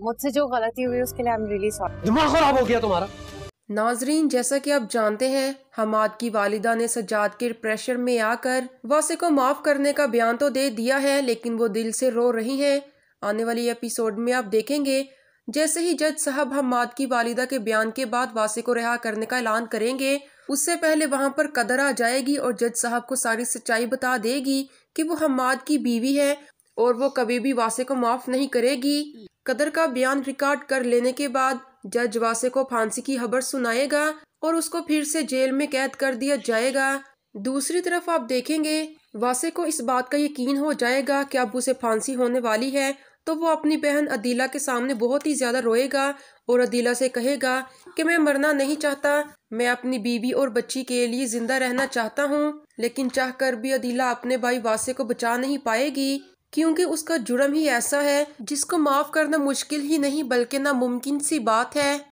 मुझसे जो गलती हुई उसके लिए आई एम रियली सॉरी दिमाग खराब हो गया तुम्हारा। नाजरीन जैसा कि आप जानते हैं हमाद की वालिदा ने सजाद के प्रेशर में आकर वासे को माफ़ करने का बयान तो दे दिया है लेकिन वो दिल से रो रही हैं। आने वाली एपिसोड में आप देखेंगे जैसे ही जज साहब हमाद की वालिदा के बयान के बाद वासे को रिहा करने का ऐलान करेंगे उससे पहले वहाँ पर कदर आ जाएगी और जज साहब को सारी सच्चाई बता देगी कि वो हमाद की बीवी है और वो कभी भी वासे को माफ़ नहीं करेगी। कदर का बयान रिकॉर्ड कर लेने के बाद जज वासे को फांसी की खबर सुनाएगा और उसको फिर से जेल में कैद कर दिया जाएगा। दूसरी तरफ़ आप देखेंगे, वासे को इस बात का यकीन हो जाएगा कि अब उसे फांसी होने वाली है तो वो अपनी बहन अदीला के सामने बहुत ही ज़्यादा रोएगा और अदीला से कहेगा कि मैं मरना नहीं चाहता, मैं अपनी बीवी और बच्ची के लिए ज़िंदा रहना चाहता हूँ, लेकिन चाहकर भी अदीला अपने भाई वासे को बचा नहीं पाएगी। क्योंकि उसका जुर्म ही ऐसा है जिसको माफ़ करना मुश्किल ही नहीं, बल्कि नामुमकिन सी बात है।